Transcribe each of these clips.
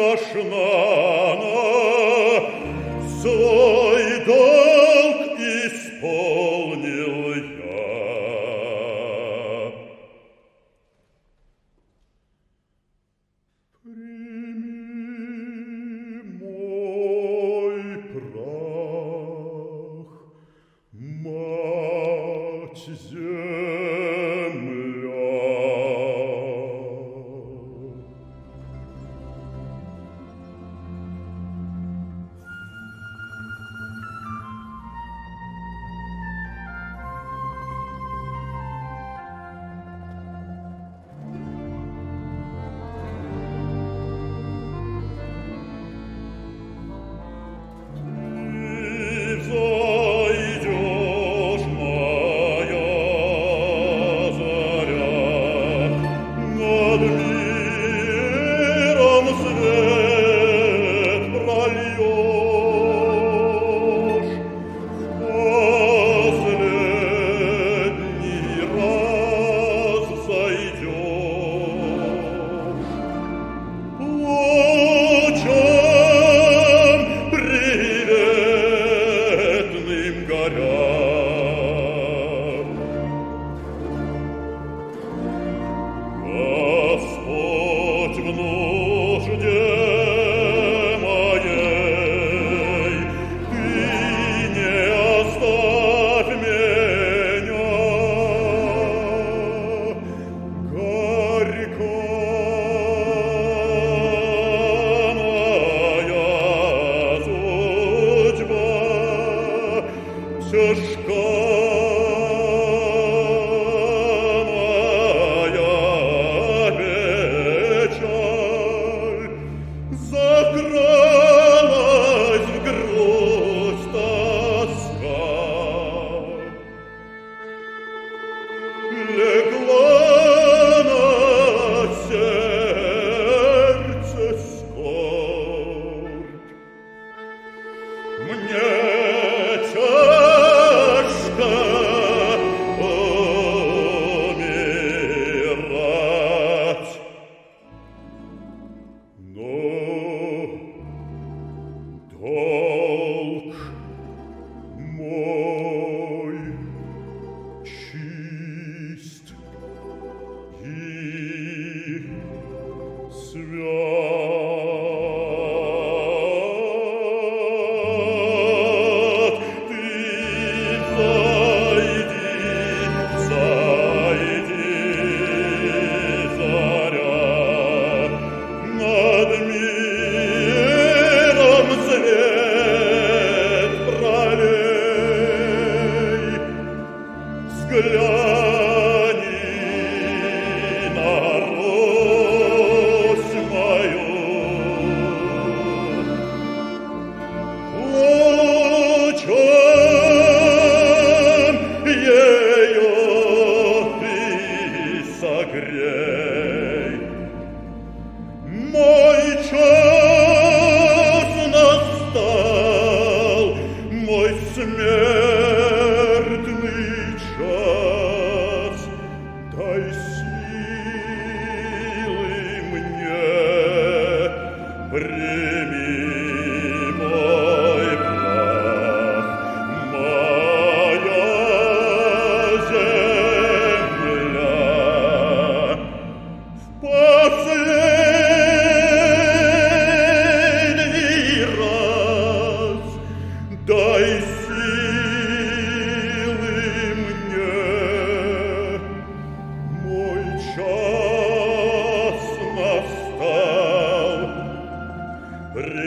лашмана свой долг исполнил я. Прими мой прах, мать земля, Ciężko Oh. Re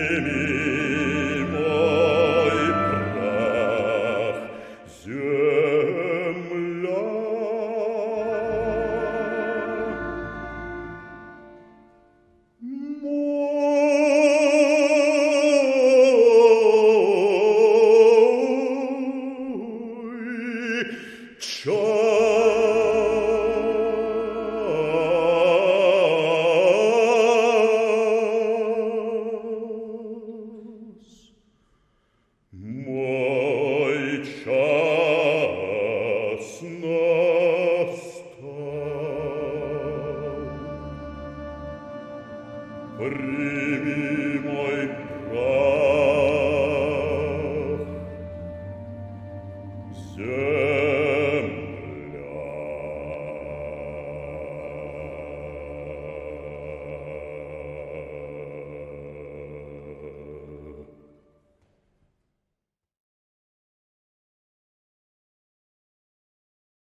me